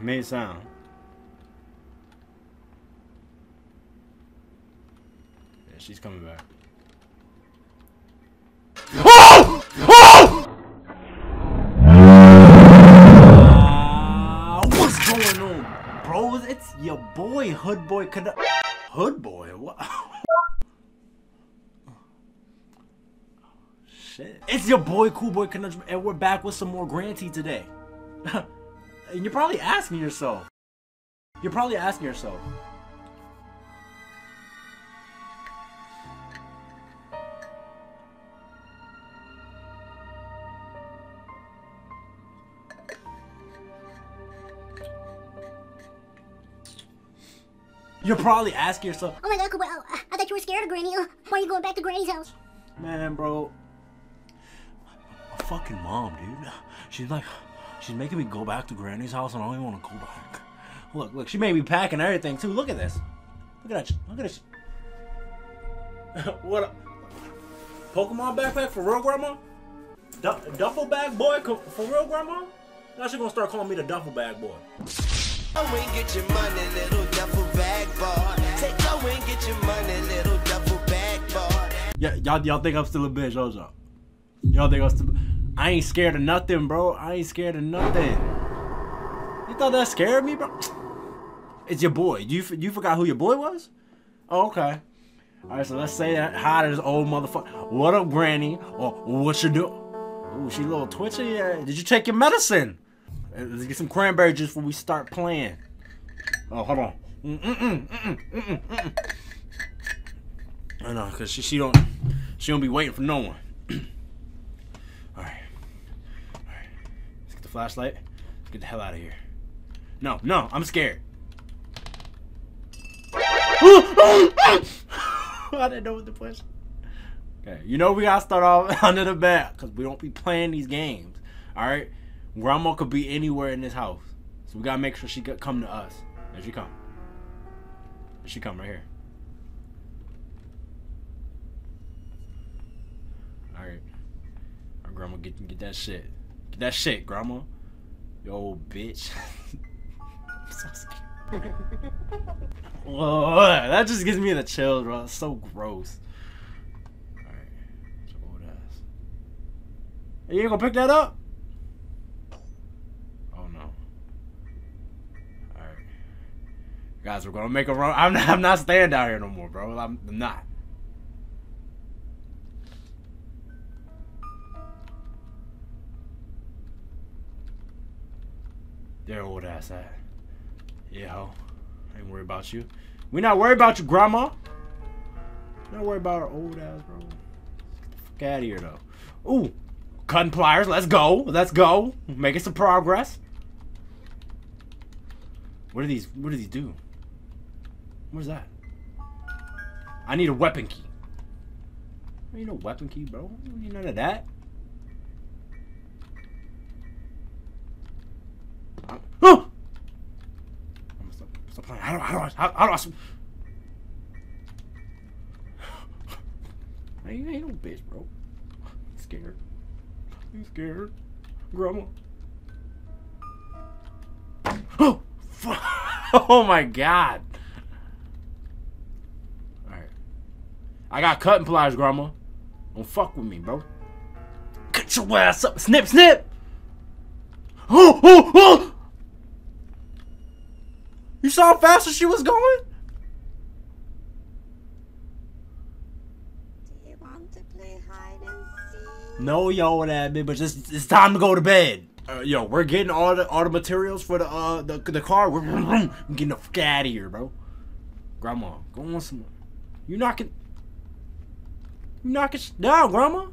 made sound. Yeah, she's coming back. Oh! Oh! Uh, what's going on, bros? It's your boy, Hood Boy. Cadu- Hood Boy? What? Shit. It's your boy, Cool Boy Conundrum, and we're back with some more Granny today. and you're probably asking yourself. You're probably asking yourself. You're probably asking yourself, Oh my god, Cooper, I, I thought you were scared of Granny. Uh, Why are you going back to Granny's house? man, bro. My fucking mom, dude. She's like, she's making me go back to Granny's house, and I don't even want to go back. Look, look, she made me pack and everything too. Look at this. Look at that. Look at this. what? A, Pokemon backpack for real, grandma? Du duffel bag boy for real, grandma? Now she gonna start calling me the duffel bag boy. Go and get your money, little duffel bag boy. Say go and get your money, little duffel bag boy. Yeah, y'all, y'all think I'm still a bitch, up. Y'all think I'm still. I ain't scared of nothing, bro. I ain't scared of nothing. You thought that scared me, bro? It's your boy. You you forgot who your boy was? Oh, okay. All right, so let's say that hi to this old motherfucker. What up, Granny? Or what you do? Ooh, she a little twitchy. Yeah. Did you take your medicine? Uh, Let's get some cranberry juice before we start playing. Oh, hold on. Mm-mm-mm, mm-mm, mm-mm, mm-mm. I know, cause she she don't she don't be waiting for no one. All right, all right. Let's get the flashlight. Let's get the hell out of here. No, no, I'm scared. I didn't know what push. Okay, you know we gotta start off under the bed because we don't be playing these games. All right, grandma could be anywhere in this house, so we gotta make sure she could come to us. There she come. There she come right here. All right, our grandma get get that shit. That shit, grandma. Yo, old bitch. So that just gives me the chills, bro. So gross. Alright. Old ass. You ain't gonna pick that up? Oh no. Alright. Guys, we're gonna make a run. I'm not, I'm not staying down here no more, bro. I'm not. There old ass at. Yeah, ho. Ain't worry about you. We not worry about you, grandma. Not worry about our old ass, bro. Get out of here, though. Ooh, cutting pliers. Let's go. Let's go. Making some progress. What do these? What do these do? What is that? I need a weapon key. I need no weapon key, bro. Need none of that. Oh! I'm gonna stop, stop playing. How do, how do I, how, how do I, I ain't, ain't no bitch, bro. I'm scared. I'm scared. Grandma. Oh! fu- Oh my god. Alright. I got cutting pliers, Grandma. Don't fuck with me, bro. Cut your ass up. Snip, snip! Oh, oh, oh! You saw how fast she was going? Do you want to play hide and seek? No, yo, that bitch, but it's, it's time to go to bed. Uh, yo, we're getting all the all the materials for the uh the, the car. We're, we're getting the fuck out of here, bro. Grandma, go on some. You knocking. You knocking down, Grandma.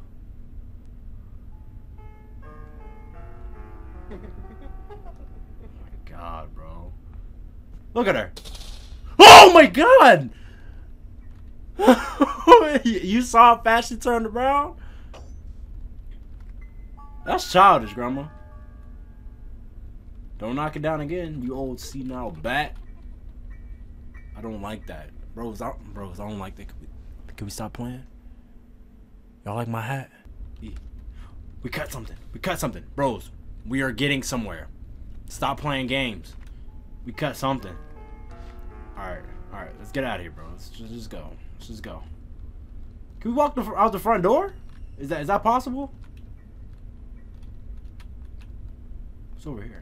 Look at her. Oh my God. you saw fast she turned around? That's childish, Grandma. Don't knock it down again, you old senile bat. I don't like that. Bros, I, bros, I don't like that. Can we, we stop playing? Y'all like my hat? We cut something. We cut something. Bros, we are getting somewhere. Stop playing games. We cut something. Alright, alright. Let's get out of here, bro. Let's just, just go. Let's just go. Can we walk the, out the front door? Is that is that possible? What's over here?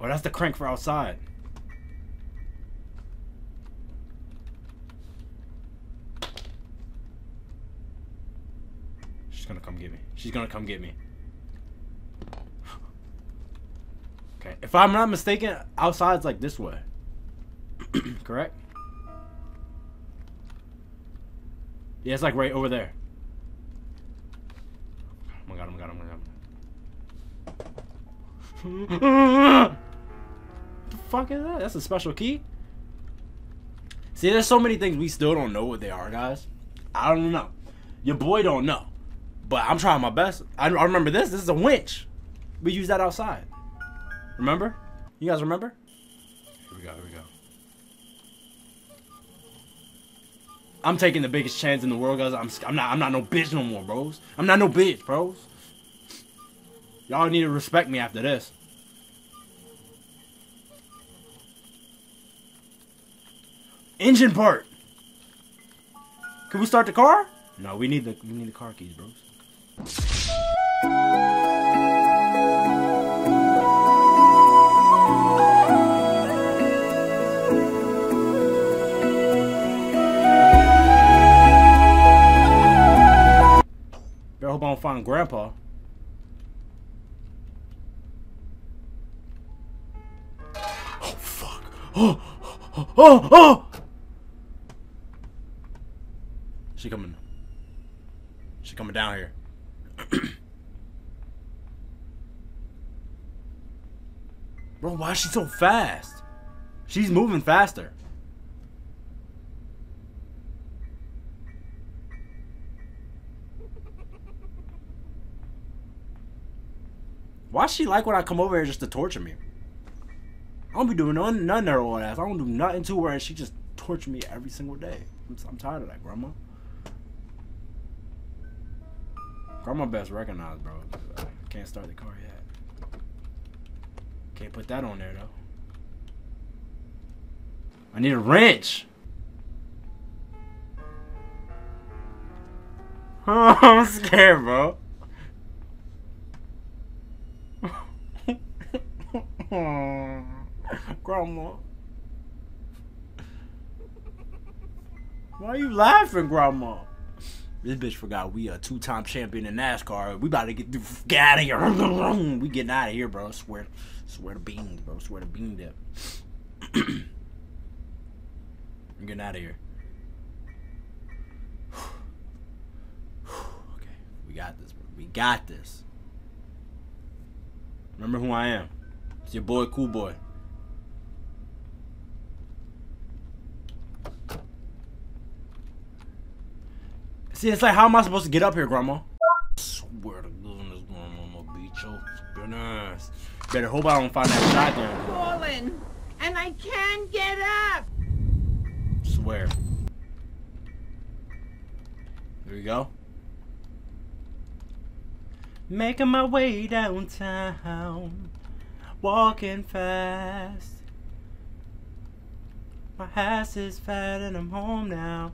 Oh, that's the crank for outside. She's gonna come get me. She's gonna come get me. Okay, if I'm not mistaken, outside's like this way. Correct? Yeah, it's like right over there. Oh my god, oh my god, oh my god. the fuck is that? That's a special key? See, there's so many things we still don't know what they are, guys. I don't know. Your boy don't know. But I'm trying my best. I, I remember this. This is a winch. We use that outside. Remember? You guys remember? Here we go, here we go. I'm taking the biggest chance in the world, guys. I'm, I'm not I'm not no bitch no more, bros. I'm not no bitch, bros. Y'all need to respect me after this. Engine part. Can we start the car? No, we need the we need the car keys, bros. Better hope I don't find Grandpa. Oh fuck! Oh, oh, oh, oh! She coming. She coming down here. Bro, why is she so fast? She's moving faster. Why she like when I come over here just to torture me? I don't be doing none, none of her old ass. I don't do nothing to her, and she just torture me every single day. I'm, I'm tired of that, Grandma. Grandma best recognized, bro. I can't start the car yet. Can't put that on there though. I need a wrench. Oh, I'm scared, bro. Grandma. Why are you laughing, Grandma? This bitch forgot we a two-time champion in NASCAR. We about to get, get out of here. We getting out of here, bro. Swear, swear to beans, bro. Swear to bean dip. I'm getting out of here. okay, we got this, bro. We got this. Remember who I am. It's your boy, Cool Boy. See, it's like, how am I supposed to get up here, Grandma? swear to goodness, Grandma, I'm gonna beat your goodness. Better hope I don't find that shotgun. Fallen, and I can't get up. Swear. There we go. Making my way downtown, walking fast. My ass is fat and I'm home now.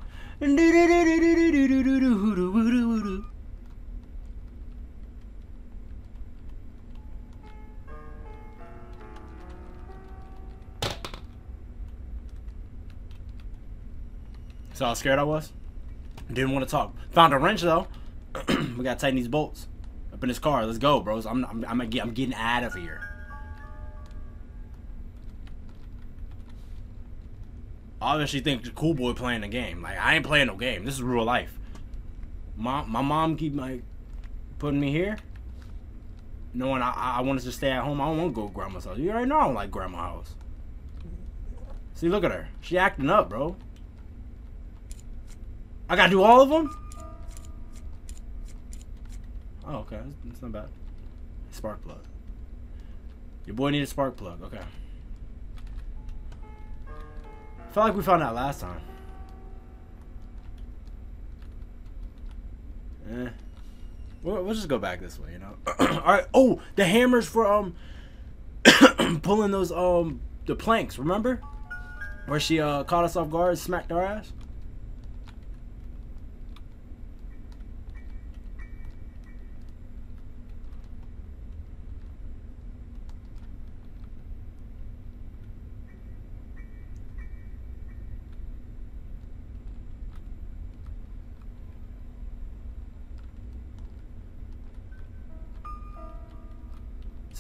So how scared I was? Didn't want to talk. Found a wrench though. we gotta tighten these bolts up in this car. Let's go, bros. I'm I'm I'm, I'm getting out of here. Obviously, think the cool boy playing a game. Like I ain't playing no game. This is real life. Mom, my mom keep like putting me here, knowing I I wanted to stay at home. I don't want to go to grandma's house. You already know I don't like grandma's house. See, look at her. She acting up, bro. I gotta do all of them? Oh, okay. That's not bad. Spark plug. Your boy needs a spark plug. Okay. Felt like we found out last time. Eh. We'll, we'll just go back this way, you know. All right. Oh, the hammers for um pulling those um the planks. Remember where she uh caught us off guard, smacked our ass.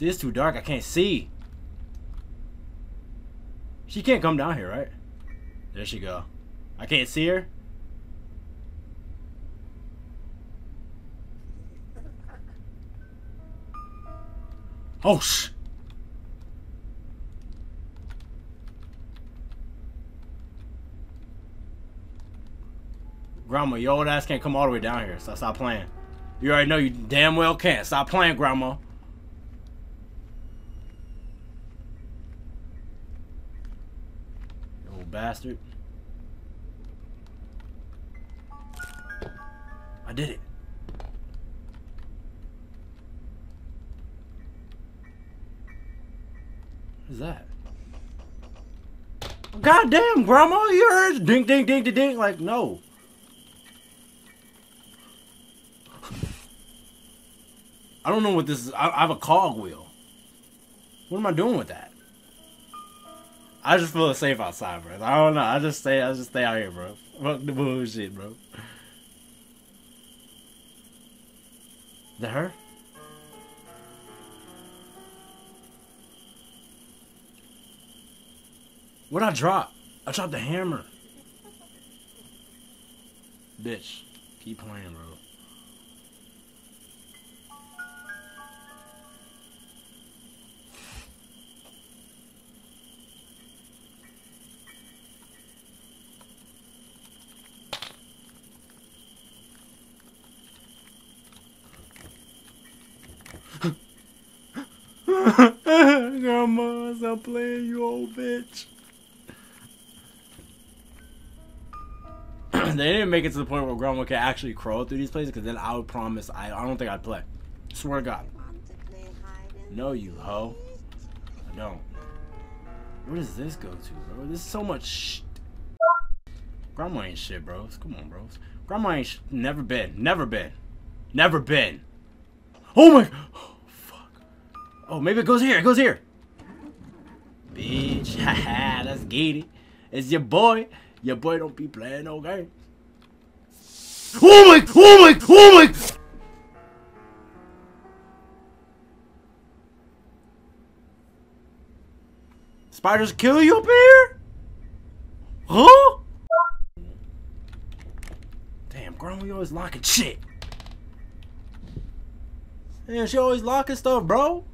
See, it's too dark. I can't see. She can't come down here, right? There she go. I can't see her. Oh, sh. Grandma, your old ass can't come all the way down here, so stop playing. You already know you damn well can't. Stop playing, Grandma. You old bastard. I did it. What is that? God damn, Grandma, you heard ding, ding, ding, ding, ding. Like, no. I don't know what this is. I, I have a cog wheel. What am I doing with that? I just feel safe outside, bro. I don't know. I just stay. I just stay out here, bro. Fuck the bullshit, bro. That her? What'd I drop? I dropped the hammer. Bitch, keep playing, bro. Grandma, stop playing, you old bitch. they didn't make it to the point where Grandma could actually crawl through these places, because then I would promise I, I don't think I'd play. Swear to God. No, you hoe. I don't. Where does this go to, bro? This is so much sh Grandma ain't shit, bros. Come on, bros. Grandma ain't sh never been. Never been. Never been. Oh my. Oh. Maybe it goes here. It goes here. Bitch. Haha, that's Gaty. It's your boy. Your boy don't be playing no games. Oh my. Oh my. Oh my. Spiders kill you up here? Huh? Damn, Grandma, you always locking shit. Man, she always locking stuff, bro.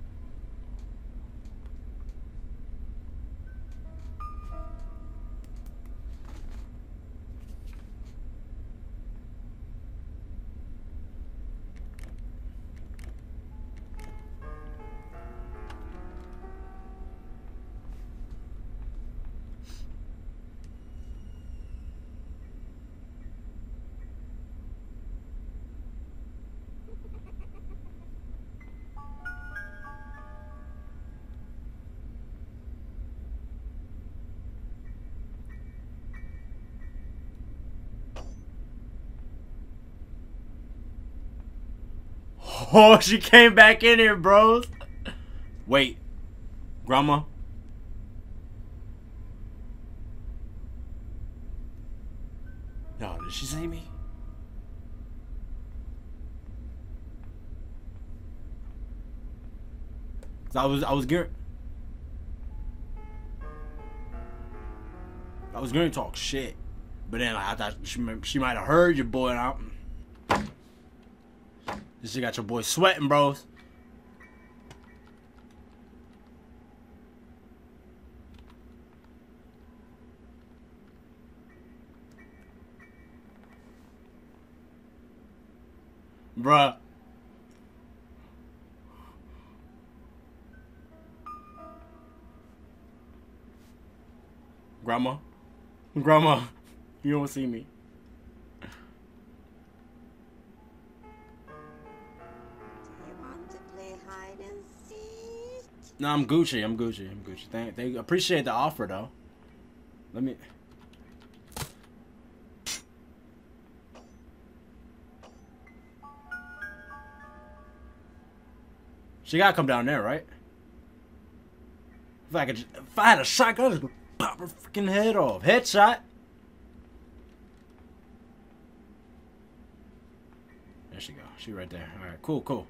Oh, she came back in here, bros. Wait. Grandma? No, did she see me? Cause I was I was getting I was gonna talk shit, but then like, I thought she might- she might have heard your boy and I. This got your boy sweating, bros. Bruh. Grandma. Grandma. You don't see me. No, I'm Gucci. I'm Gucci. I'm Gucci. Thank, they appreciate the offer though. Let me. She gotta come down there, right? If I could, just, if I had a shotgun, I'd just pop her freaking head off. Headshot. There she go. She right there. All right. Cool. Cool.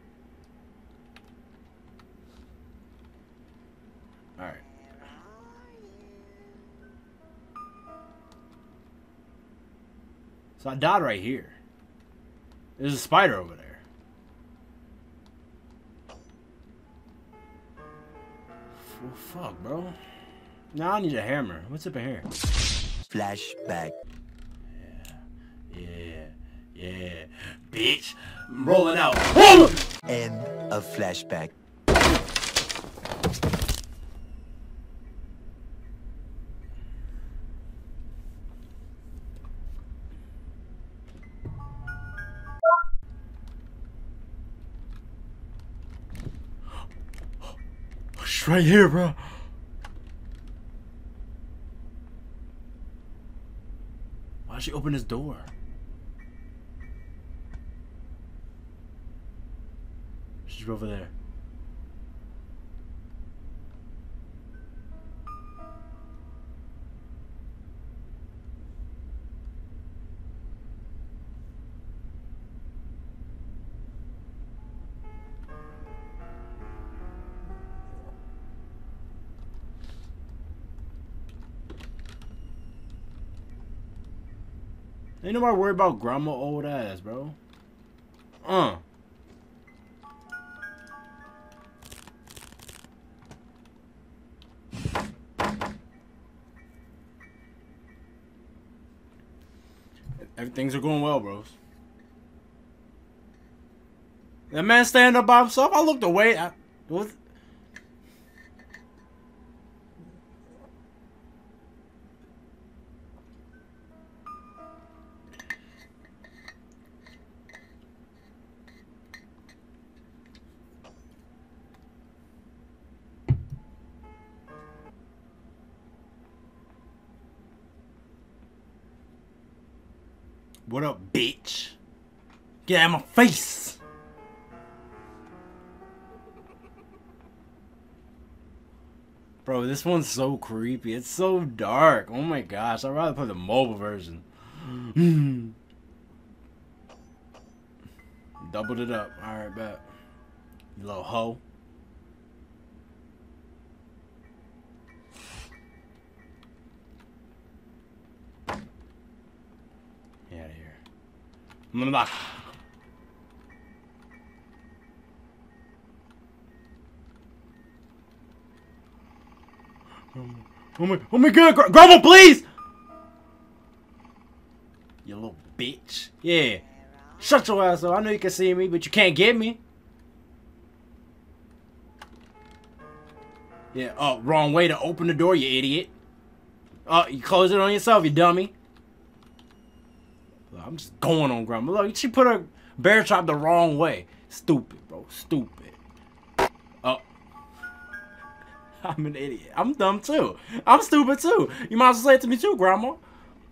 So I died right here. There's a spider over there. Well, fuck, bro. Now I need a hammer. What's up in here? Flashback. Yeah, yeah, Yeah. bitch. I'm rolling out. End of flashback. Right here, bro. Why'd she open this door? She's over there. Ain't nobody worried about grandma old ass, bro. Uh. Everything's are going well, bros. That man standing up by himself. I looked away. I, what? What up, bitch? Get out of my face! Bro, this one's so creepy. It's so dark. Oh my gosh, I'd rather play the mobile version. Doubled it up. Alright, bet. You little hoe. Oh my, oh my god, Grandma, please! You little bitch. Yeah. Shut your ass up. I know you can see me, but you can't get me. Yeah, oh, wrong way to open the door, you idiot. Oh, you close it on yourself, you dummy. I'm just going on grandma. Look, she put her bear trap the wrong way. Stupid, bro. Stupid. Oh. I'm an idiot. I'm dumb too. I'm stupid too. You might as well say it to me too, grandma. I'm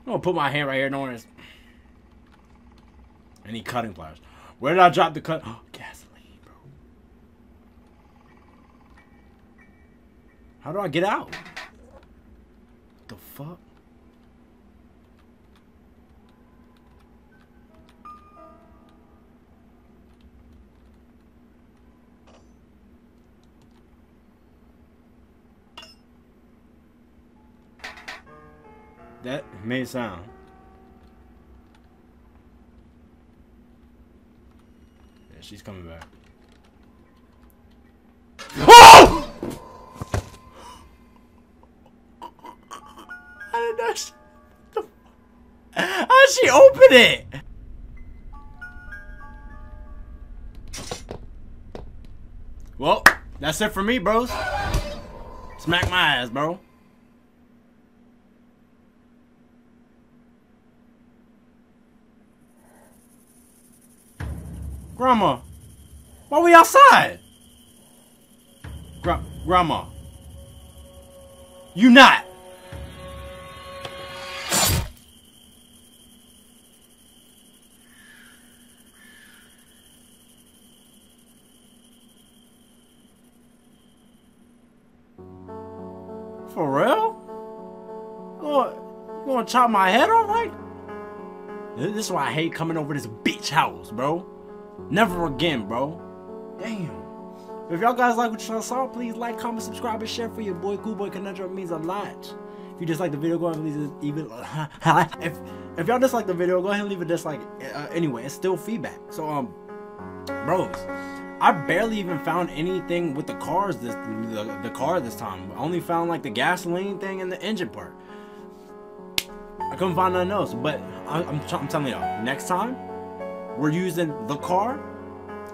gonna put my hand right here knowing it's I need cutting pliers. Where did I drop the cut? Oh, gasoline, bro. How do I get out? the fuck? That made sound. Yeah, she's coming back. Oh! I didn't know she... How did she open it? Well, that's it for me, bros. Smack my ass, bro. Grandma, why we outside? Gra- Grandma. You not. For real? You gonna, chop my head off? This this is why I hate coming over this bitch house, bro. Never again, bro. Damn. If y'all guys like what y'all saw, please like, comment, subscribe, and share for your boy Cool Boy Conundrum. Means a lot. If you dislike the video, go ahead and leave even. if if y'all dislike the video, go ahead and leave a dislike. Uh, anyway, it's still feedback. So um, bros, I barely even found anything with the cars this the, the car this time. I only found like the gasoline thing and the engine part. I couldn't find nothing else. But I, I'm I'm telling y'all, next time we're using the car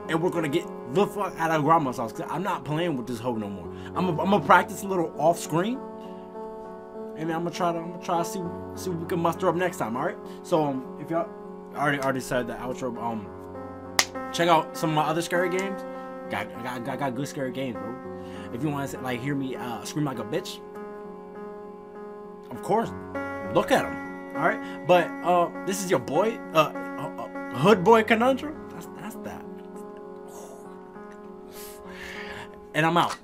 and we're gonna get the fuck out of grandma's house. Cause I'm not playing with this hoe no more. I'm gonna I'm gonna practice a little off screen, and I'm gonna try to I'm gonna try to see see what we can muster up next time. All right. So um, if y'all already already said the outro, um, check out some of my other scary games. Got got got, got good scary games, bro. If you want to like hear me uh, scream like a bitch, of course, look at them. All right. But uh, this is your boy, uh Hood Boy Conundrum. That's that's that. And I'm out.